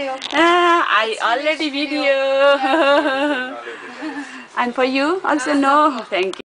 video. Ah, I already video. and for you also no. Thank you.